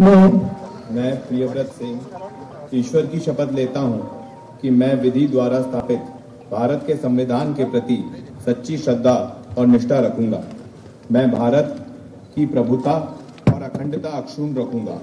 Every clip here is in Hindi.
मैं मैं प्रियव्रत सिंह, ईश्वर की शपथ लेता हूँ कि मैं विधि द्वारा स्थापित भारत के संविधान के प्रति सच्ची श्रद्धा और निष्ठा रखूँगा। मैं भारत की प्रभुता और अखंडता अक्षुण रखूँगा।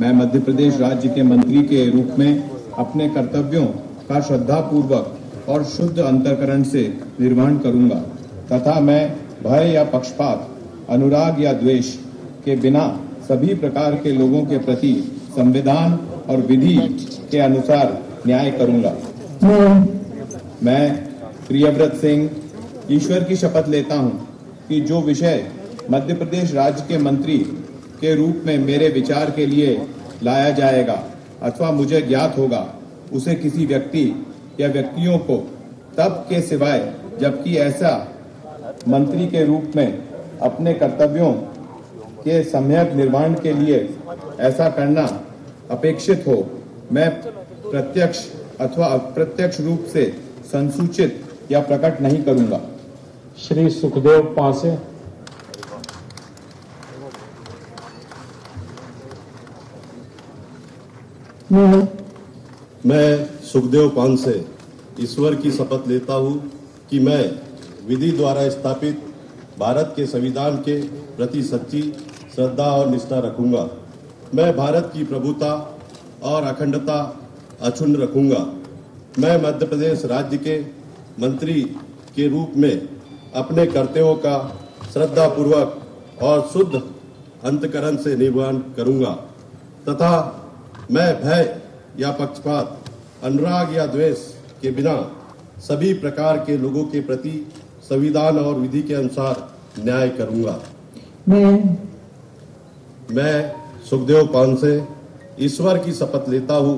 मैं मध्य प्रदेश राज्य के मंत्री के रूप में अपने कर्तव्यों का श्रद्धा पूर्वक और शुद्ध अंतकरण से निर्वहन करूँगा तथा मैं भय या पक्षपात, अनुराग या द्वेष के बिना सभी प्रकार के लोगों के प्रति संविधान और विधि के अनुसार न्याय करूँगा। मैं प्रियव्रत सिंह, ईश्वर की शपथ लेता हूँ कि जो विषय मध्य प्रदेश राज्य के मंत्री के रूप में मेरे विचार के लिए लाया जाएगा अथवा मुझे ज्ञात होगा, उसे किसी व्यक्ति या व्यक्तियों को तब के सिवाय, जबकि ऐसा मंत्री के रूप में अपने कर्तव्यों के सम्यक निर्वहन के लिए ऐसा करना अपेक्षित हो मैं प्रत्यक्ष अथवा अप्रत्यक्ष रूप से संसूचित या प्रकट नहीं करूँगा। श्री सुखदेव पांसे। मैं मैं सुखदेव पान से ईश्वर की शपथ लेता हूँ कि मैं विधि द्वारा स्थापित भारत के संविधान के प्रति सच्ची श्रद्धा और निष्ठा रखूँगा। मैं भारत की प्रभुता और अखंडता अक्षुण्ण रखूँगा। मैं मध्य प्रदेश राज्य के मंत्री के रूप में अपने कर्तव्यों का श्रद्धा पूर्वक और शुद्ध अंतकरण से निर्वहन करूँगा। तथा मैं भय या पक्षपात, अनुराग या द्वेष के बिना सभी प्रकार के लोगों के प्रति संविधान और विधि के अनुसार न्याय करूँगा। मैं मैं सुखदेव पान से ईश्वर की शपथ लेता हूँ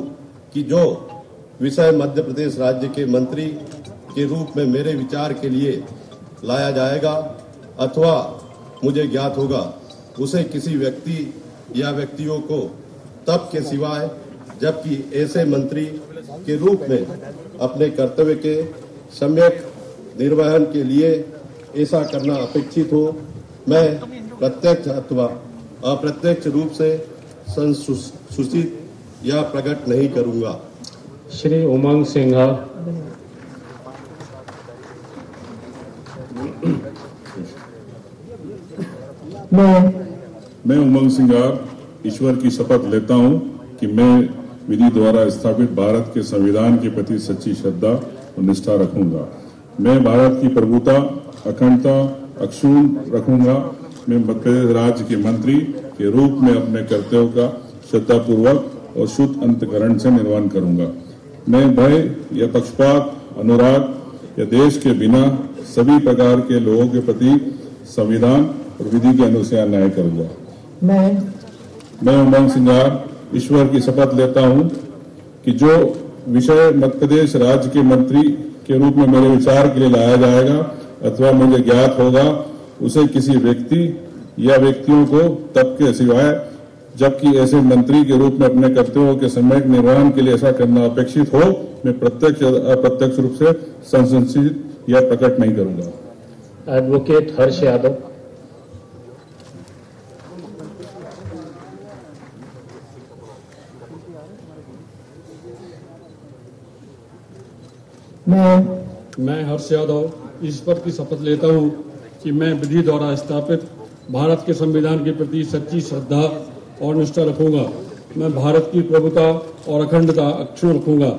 कि जो विषय मध्य प्रदेश राज्य के मंत्री के रूप में मेरे विचार के लिए लाया जाएगा अथवा मुझे ज्ञात होगा, उसे किसी व्यक्ति या व्यक्तियों को तब के सिवाय, जबकि ऐसे मंत्री के रूप में अपने कर्तव्य के सम्यक निर्वहन के लिए ऐसा करना अपेक्षित हो, मैं प्रत्यक्ष अथवा अप्रत्यक्ष रूप से संसूचित या प्रकट नहीं करूँगा। श्री उमंग सिंघा मैं मैं उमंग सिंगार ईश्वर की शपथ लेता हूँ कि मैं विधि द्वारा स्थापित भारत के संविधान के प्रति सच्ची श्रद्धा और निष्ठा रखूँगा। मैं भारत की प्रभुता अखंडता अक्षुण रखूँगा मैं मध्य राज्य के मंत्री के रूप में अपने कर्तव्यों का श्रद्धापूर्वक और शुद्ध अंतकरण से निर्वहन करूँगा। मैं भय या पक्षपात अनुराग या देश के बिना सभी प्रकार के लोगों के प्रति संविधान और विधि के अनुसार न्याय करूँगा। मैं मैं उमंग सिंगार ईश्वर की शपथ लेता हूँ कि जो विषय मध्य प्रदेश राज्य के मंत्री के रूप में मेरे विचार के लिए लाया जाएगा अथवा मुझे ज्ञात होगा उसे किसी व्यक्ति या व्यक्तियों को तब के सिवाय जबकि ऐसे मंत्री के रूप में अपने कर्तव्यों के समय निर्वहन के लिए ऐसा करना अपेक्षित हो मैं प्रत्यक्ष अप्रत्यक्ष रूप से संसंसित या प्रकट नहीं करूँगा। एडवोकेट हर्ष यादव मैं मैं हर्ष यादव ईश्वर की शपथ लेता हूँ। कि मैं विधि द्वारा स्थापित भारत के संविधान के प्रति सच्ची श्रद्धा और निष्ठा रखूँगा। मैं भारत की प्रभुता और अखंडता अक्षुण रखूँगा।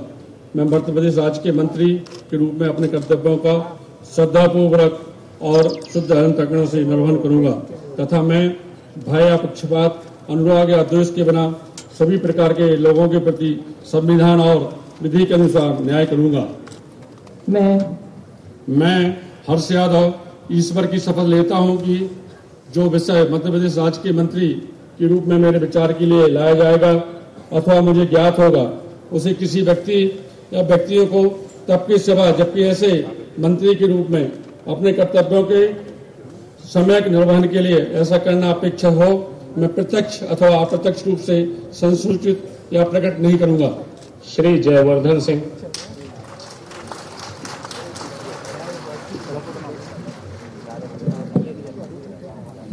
मैं मध्य प्रदेश राज्य के मंत्री के रूप में अपने कर्तव्यों का श्रद्धापूर्वक और शुद्ध अंतकरण से निर्वहन करूँगा तथा मैं भय या पक्षपात अनुराग या द्वेष के बिना सभी प्रकार के लोगों के प्रति संविधान और विधि के अनुसार न्याय करूँगा। मैं मैं हर्ष यादव ईश्वर की शपथ लेता हूँ कि जो विषय मध्य प्रदेश राज्य के मंत्री के रूप में मेरे विचार के लिए लाया जाएगा अथवा मुझे ज्ञात होगा, उसे किसी व्यक्ति या व्यक्तियों को तब के सिवा जबकि ऐसे मंत्री के रूप में अपने कर्तव्यों के समय निर्वहन के लिए ऐसा करना अपेक्षा हो, मैं प्रत्यक्ष अथवा अप्रत्यक्ष रूप से संसूचित या प्रकट नहीं करूँगा। श्री जयवर्धन सिंह।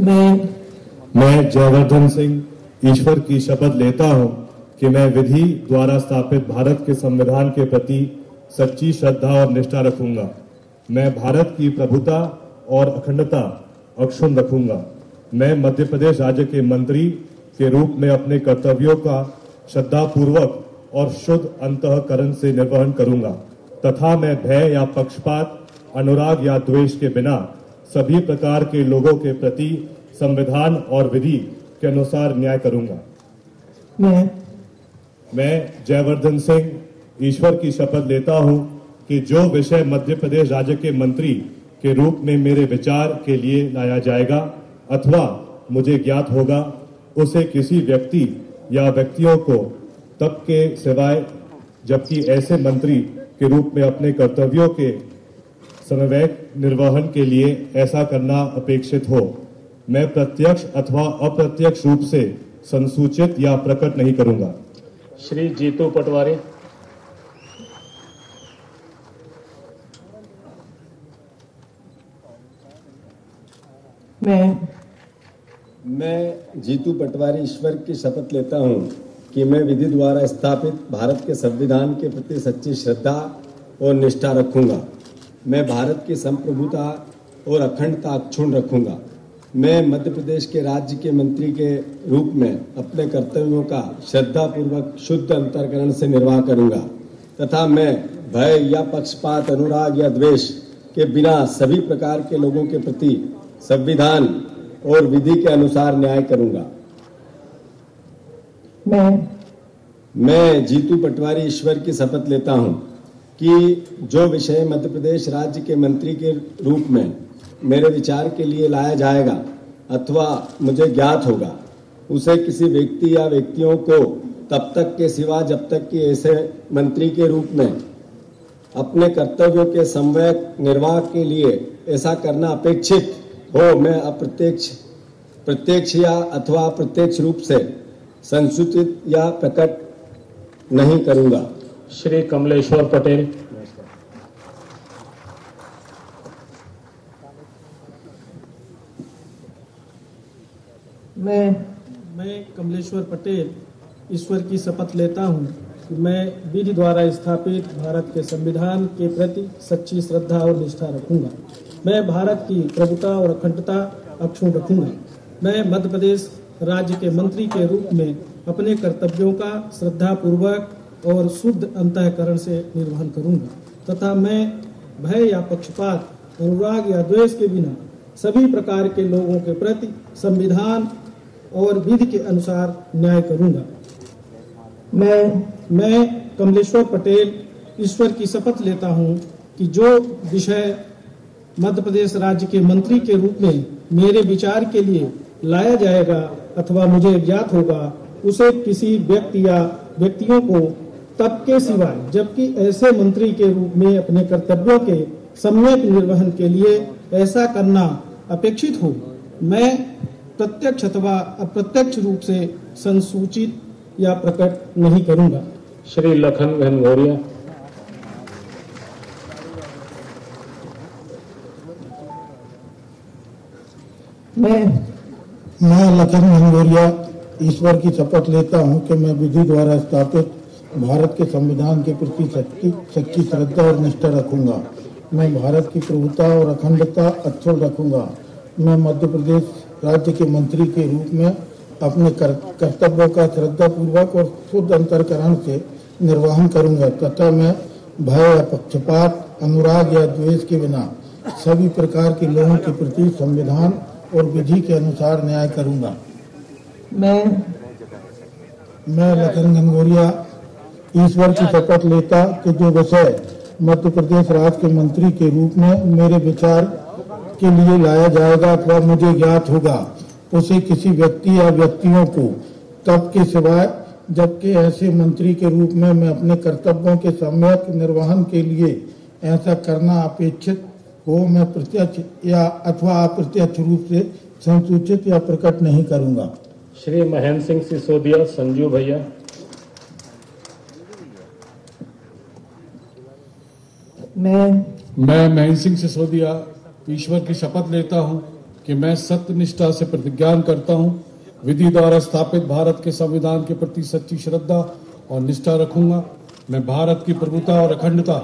मैं मैं जयवर्धन सिंह, ईश्वर की शपथ लेता हूँ कि मैं विधि द्वारा स्थापित भारत के संविधान के प्रति सच्ची श्रद्धा और निष्ठा रखूँगा। मैं भारत की प्रभुता और अखंडता अक्षुण रखूँगा। मैं मध्य प्रदेश राज्य के मंत्री के रूप में अपने कर्तव्यों का श्रद्धापूर्वक और शुद्ध अंतकरण से निर्वहन करूँगा। तथा मैं भय या पक्षपात, अनुराग या द्वेष के बिना सभी प्रकार के लोगों के प्रति संविधान और विधि के अनुसार न्याय करूँगा। मैं मैं जयवर्धन सिंह ईश्वर की शपथ लेता हूँ कि जो विषय मध्य प्रदेश राज्य के मंत्री के रूप में मेरे विचार के लिए लाया जाएगा अथवा मुझे ज्ञात होगा उसे किसी व्यक्ति या व्यक्तियों को तब के सिवाय जबकि ऐसे मंत्री के रूप में अपने कर्तव्यों के समन्वयक निर्वहन के लिए ऐसा करना अपेक्षित हो। मैं प्रत्यक्ष अथवा अप्रत्यक्ष रूप से संसूचित या प्रकट नहीं करूँगा। श्री जीतू पटवारी। मैं। मैं जीतू पटवारी ईश्वर की शपथ लेता हूँ कि मैं विधि द्वारा स्थापित भारत के संविधान के प्रति सच्ची श्रद्धा और निष्ठा रखूँगा। मैं भारत की संप्रभुता और अखंडता अक्षुण रखूँगा। मैं मध्य प्रदेश के राज्य के मंत्री के रूप में अपने कर्तव्यों का श्रद्धापूर्वक शुद्ध अंतरकरण से निर्वाह करूँगा तथा मैं भय या पक्षपात अनुराग या द्वेष के बिना सभी प्रकार के लोगों के प्रति संविधान और विधि के अनुसार न्याय करूँगा। मैं मैं जीतू पटवारी ईश्वर की शपथ लेता हूँ कि जो विषय मध्य प्रदेश राज्य के मंत्री के रूप में मेरे विचार के लिए लाया जाएगा अथवा मुझे ज्ञात होगा। उसे किसी व्यक्ति या व्यक्तियों को तब तक के सिवा जब तक कि ऐसे मंत्री के रूप में अपने कर्तव्यों के समय निर्वाह के लिए ऐसा करना अपेक्षित हो, मैं अप्रत्यक्ष, प्रत्यक्ष या अथवा अप्रत्यक्ष रूप से संसूचित या प्रकट नहीं करूँगा। श्री कमलेश्वर पटेल। मैं मैं कमलेश्वर पटेल ईश्वर की शपथ लेता हूँ कि मैं विधि द्वारा स्थापित भारत के संविधान के प्रति सच्ची श्रद्धा और निष्ठा रखूँगा। मैं भारत की प्रभुता और अखंडता अक्षुण रखूँगा। मैं मध्य प्रदेश राज्य के मंत्री के रूप में अपने कर्तव्यों का श्रद्धा पूर्वक और शुद्ध अंतकरण से निर्वहन करूँगा। तथा मैं भय या पक्षपात, अनुराग या द्वेष के बिना सभी प्रकार के लोगों के प्रति संविधान और विधि के अनुसार न्याय करूँगा। मैं मैं कमलेश्वर पटेल, ईश्वर की शपथ लेता हूँ कि जो विषय मध्य प्रदेश राज्य के मंत्री के रूप में मेरे विचार के लिए लाया जाएगा अथवा मुझे ज्ञात होगा, उसे किसी व्यक्ति या व्यक्तियों को तब के सिवाय, जबकि ऐसे मंत्री के रूप में अपने कर्तव्यों के सम्यक निर्वहन के लिए ऐसा करना अपेक्षित हो, मैं प्रत्यक्ष अथवा अप्रत्यक्ष रूप से संसूचित या प्रकट नहीं करूँगा। श्री लखन घनघोरिया मैं मैं लखन मंगोरिया ईश्वर की शपथ लेता हूँ कि मैं विधि द्वारा स्थापित भारत के संविधान के प्रति सच्ची सच्ची श्रद्धा और निष्ठा रखूँगा। मैं भारत की प्रभुता और अखंडता अक्षुण रखूँगा। मैं मध्य प्रदेश राज्य के मंत्री के रूप में अपने कर, कर्तव्यों का श्रद्धा पूर्वक और शुद्ध अंतरकरण से निर्वहन करूँगा। तथा मैं भय या पक्षपात अनुराग या द्वेष के बिना सभी प्रकार के लोगों के प्रति संविधान और विधि के अनुसार न्याय करूँगा। मैं मैं लखन गंगोरिया ईश्वर की शपथ लेता कि जो विषय मध्य प्रदेश राज्य के मंत्री के रूप में मेरे विचार के लिए लाया जाएगा अथवा मुझे ज्ञात होगा उसे किसी व्यक्ति या व्यक्तियों को। तब के सिवाय जबकि ऐसे मंत्री के रूप में मैं अपने कर्तव्यों के सम्यक निर्वहन के लिए ऐसा करना अपेक्षित हो मैं प्रत्यक्ष या अथवा अप्रत्यक्ष रूप से संसूचित या प्रकट नहीं करूँगा। श्री महेंद्र सिंह सिसोदिया संजू भैया। मैं मैं महेंद्र सिंह सिसोदिया ईश्वर की शपथ लेता हूँ कि मैं सत्य निष्ठा से प्रतिज्ञान करता हूँ। विधि द्वारा स्थापित भारत के संविधान के प्रति सच्ची श्रद्धा और निष्ठा रखूँगा। मैं भारत की प्रभुता और अखंडता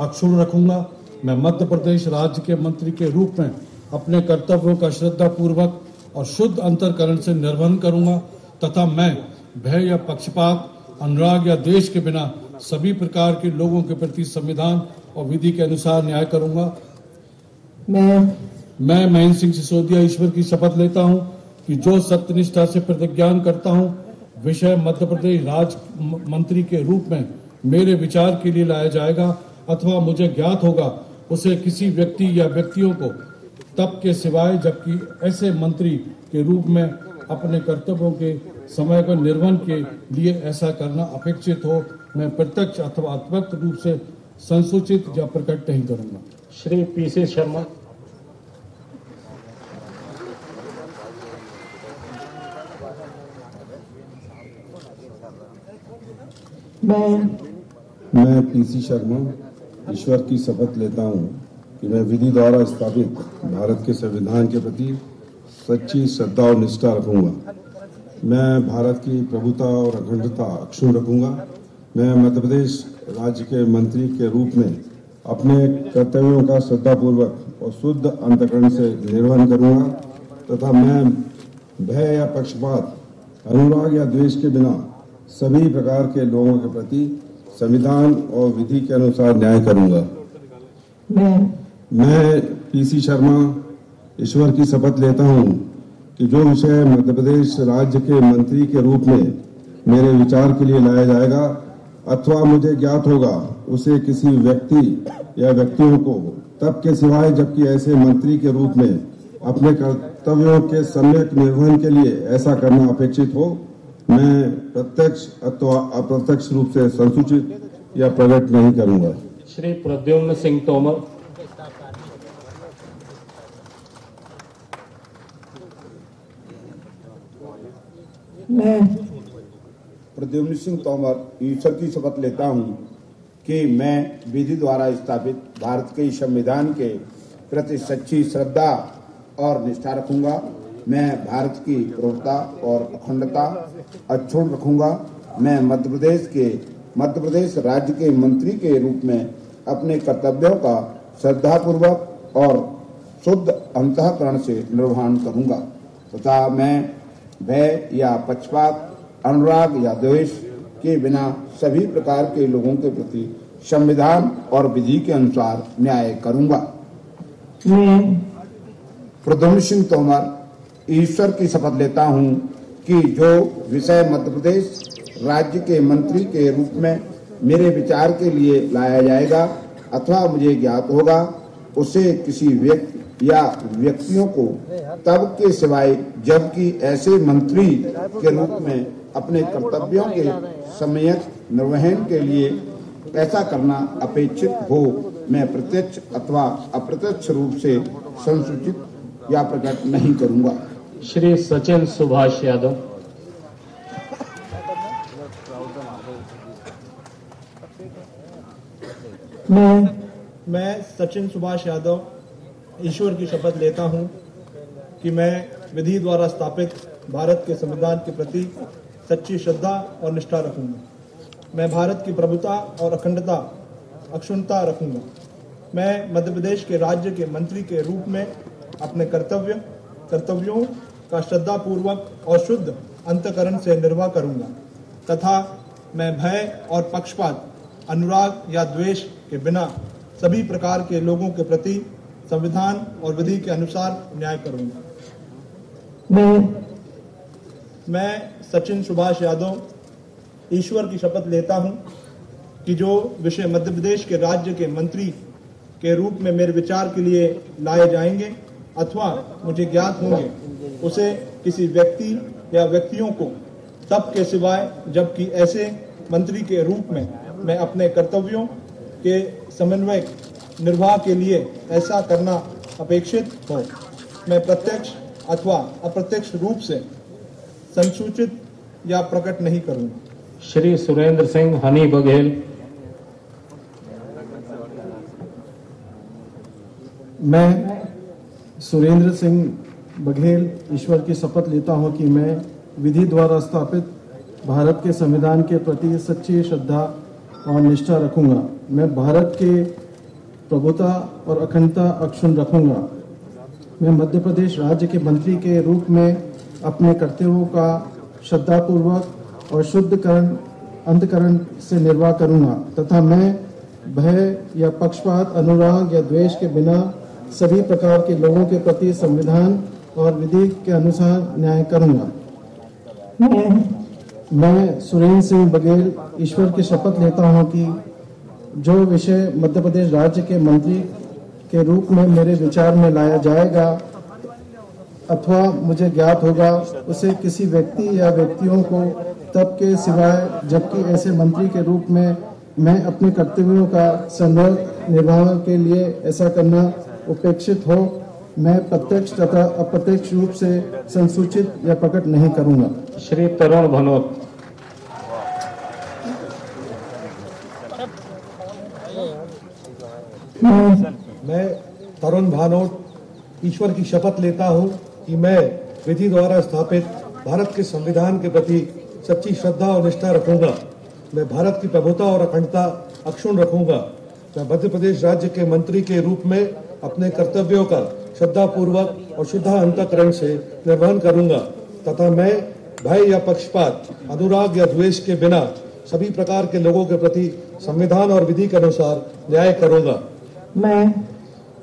अक्षुण रखूँगा। मैं मध्य प्रदेश राज्य के मंत्री के रूप में अपने कर्तव्यों का श्रद्धा पूर्वक और शुद्ध अंतरकरण से निर्वहन करूँगा तथा मैं भय या पक्षपात, अनुराग या देश के बिना सभी प्रकार के लोगों के प्रति संविधान और विधि के अनुसार न्याय करूँगा। मैं मैं महेंद्र सिंह सिसोदिया ईश्वर की शपथ लेता हूँ कि जो सत्यनिष्ठा से प्रतिज्ञान करता हूँ विषय मध्य प्रदेश राज्य मंत्री के रूप में मेरे विचार के लिए लाया जाएगा अथवा मुझे ज्ञात होगा उसे किसी व्यक्ति या व्यक्तियों को तब के सिवाय जबकि ऐसे मंत्री के रूप में अपने कर्तव्यों के समय को निर्वहन के लिए ऐसा करना अपेक्षित हो मैं प्रत्यक्ष अथवा अत्यक्त रूप से संसूचित या प्रकट नहीं करूँगा। श्री पीसी शर्मा। मैं पीसी शर्मा, ईश्वर की शपथ लेता हूँ कि मैं विधि द्वारा स्थापित भारत के संविधान के प्रति सच्ची श्रद्धा और निष्ठा रखूँगा। मैं भारत की प्रभुता और अखंडता अक्षुण रखूँगा। मैं मध्य प्रदेश राज्य के मंत्री के रूप में अपने कर्तव्यों का श्रद्धापूर्वक और शुद्ध अंतकरण से निर्वहन करूँगा तथा मैं भय या पक्षपात, अनुराग या द्वेष के बिना सभी प्रकार के लोगों के प्रति संविधान और विधि के अनुसार न्याय करूँगा। मैं मैं पीसी शर्मा ईश्वर की शपथ लेता हूँ कि जो विषय मध्य प्रदेश राज्य के मंत्री के रूप में मेरे विचार के लिए लाया जाएगा अथवा मुझे ज्ञात होगा उसे किसी व्यक्ति या व्यक्तियों को तब के सिवाय जबकि ऐसे मंत्री के रूप में अपने कर्तव्यों के सम्यक निर्वहन के लिए ऐसा करना अपेक्षित हो मैं प्रत्यक्ष अथवा अप्रत्यक्ष रूप से संसूचित या प्रकट नहीं करूँगा। श्री प्रद्युम्न सिंह तोमर। मैं प्रद्युम्न सिंह तोमर ईश्वर की शपथ लेता हूँ कि मैं विधि द्वारा स्थापित भारत के संविधान के प्रति सच्ची श्रद्धा और निष्ठा रखूँगा। मैं भारत की प्रभुता और अखंडता अक्षुण रखूँगा। मैं मध्य प्रदेश के मध्य प्रदेश राज्य के मंत्री के रूप में अपने कर्तव्यों का श्रद्धापूर्वक और शुद्ध अंतकरण से निर्वहन करूँगा। तथा मैं भय या पक्षपात अनुराग या द्वेष के बिना सभी प्रकार के लोगों के प्रति संविधान और विधि के अनुसार न्याय करूँगा। मैं प्रद्युम्न सिंह तोमर ईश्वर की शपथ लेता हूँ कि जो विषय मध्य प्रदेश राज्य के मंत्री के रूप में मेरे विचार के लिए लाया जाएगा अथवा मुझे ज्ञात होगा, उसे किसी व्यक्ति या व्यक्तियों को तब के सिवाय जबकि ऐसे मंत्री के रूप में अपने कर्तव्यों के सम्यक निर्वहन के लिए ऐसा करना अपेक्षित हो, मैं प्रत्यक्ष अथवा अप्रत्यक्ष रूप से संसूचित या प्रकट नहीं करूँगा। श्री सचिन सुभाष यादव। मैं मैं सचिन सुभाष यादव ईश्वर की शपथ लेता हूँ कि मैं विधि द्वारा स्थापित भारत के संविधान के प्रति सच्ची श्रद्धा और निष्ठा रखूँगा। मैं भारत की प्रभुता और अखंडता, अक्षुणता रखूँगा। मैं मध्य प्रदेश के राज्य के मंत्री के रूप में अपने कर्तव्य, कर्तव्यों का श्रद्धा पूर्वक और शुद्ध अंतकरण से निर्वाह करूँगा। तथा मैं भय और पक्षपात अनुराग या द्वेष के बिना सभी प्रकार के लोगों के प्रति संविधान और विधि के अनुसार न्याय करूँगा। मैं मैं सचिन सुभाष यादव ईश्वर की शपथ लेता हूँ कि जो विषय मध्य प्रदेश के राज्य के मंत्री के रूप में मेरे विचार के लिए लाए जाएँगे अथवा मुझे ज्ञात होंगे उसे किसी व्यक्ति या व्यक्तियों को तब के सिवाय जबकि ऐसे मंत्री के रूप में मैं अपने कर्तव्यों के समन्वय निर्वाह के लिए ऐसा करना अपेक्षित हो। मैं प्रत्यक्ष अथवा अप्रत्यक्ष रूप से संसूचित या प्रकट नहीं करूँगा। श्री सुरेंद्र सिंह हनी बघेल। मैं सुरेंद्र सिंह बघेल, ईश्वर की शपथ लेता हूँ कि मैं विधि द्वारा स्थापित भारत के संविधान के प्रति सच्ची श्रद्धा और निष्ठा रखूँगा। मैं भारत के प्रभुता और अखंडता अक्षुण रखूँगा। मैं मध्य प्रदेश राज्य के मंत्री के रूप में अपने कर्तव्यों का श्रद्धापूर्वक और शुद्धकरण अंतकरण से निर्वाह करूँगा तथा मैं भय या पक्षपात, अनुराग या द्वेष के बिना सभी प्रकार के लोगों के प्रति संविधान और विधि के अनुसार न्याय करूँगा। मैं सुरेंद्र सिंह बघेल ईश्वर की शपथ लेता हूँ कि जो विषय मध्य प्रदेश राज्य के मंत्री के रूप में मेरे विचार में लाया जाएगा अथवा मुझे ज्ञात होगा, उसे किसी व्यक्ति या व्यक्तियों को तब के सिवाय जबकि ऐसे मंत्री के रूप में मैं अपने कर्तव्यों का संदर्भ निर्वाह के लिए ऐसा करना उपेक्षित हो मैं प्रत्यक्ष तथा अप्रत्यक्ष रूप से संसूचित या प्रकट नहीं करूँगा। श्री तरुण भनोत। मैं मैं तरुण भानोट ईश्वर की शपथ लेता हूँ कि मैं विधि द्वारा स्थापित भारत के संविधान के प्रति सच्ची श्रद्धा और निष्ठा रखूँगा। मैं भारत की प्रभुता और अखंडता अक्षुण रखूँगा। मैं मध्य प्रदेश राज्य के मंत्री के रूप में अपने कर्तव्यों का श्रद्धा पूर्वक और शुद्धा अंतकरण से निर्वहन करूँगा। तथा मैं भय या पक्षपात अनुराग या द्वेष के बिना सभी प्रकार के लोगों के प्रति संविधान और विधि के अनुसार न्याय करूँगा। मैं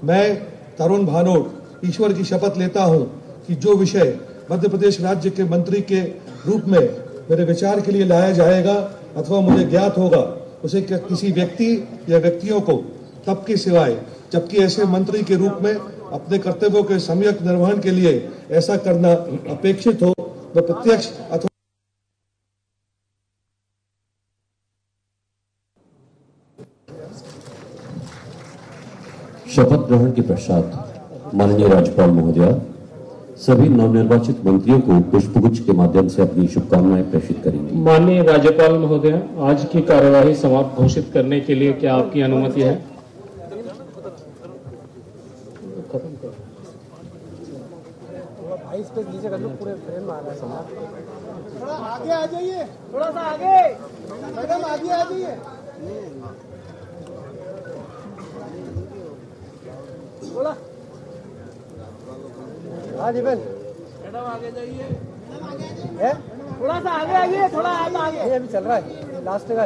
मैं तरुण भानोट ईश्वर की शपथ लेता हूँ कि जो विषय मध्य प्रदेश राज्य के मंत्री के रूप में मेरे विचार के लिए लाया जाएगा अथवा मुझे ज्ञात होगा उसे किसी व्यक्ति या व्यक्तियों को तब के सिवाय जबकि ऐसे मंत्री के रूप में अपने कर्तव्यों के सम्यक निर्वहन के लिए ऐसा करना अपेक्षित हो मैं प्रत्यक्ष अथवा शपथ ग्रहण के पश्चात माननीय राज्यपाल महोदया सभी नवनिर्वाचित मंत्रियों को पुष्पगुच्छ के माध्यम से अपनी शुभकामनाएँ प्रेषित करेंगे। माननीय राज्यपाल महोदय आज की कार्यवाही समाप्त घोषित करने के लिए क्या आपकी अनुमति है? थोड़ा आगे आ जाइए थोड़ा सा आगे। मैडम आगे आ जाइए। बोला। हाँ जी बहन। मैडम आगे जाइए। है? थोड़ा सा आगे आइए थोड़ा आप आगे। ये अभी चल रहा है लास्ट का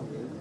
चले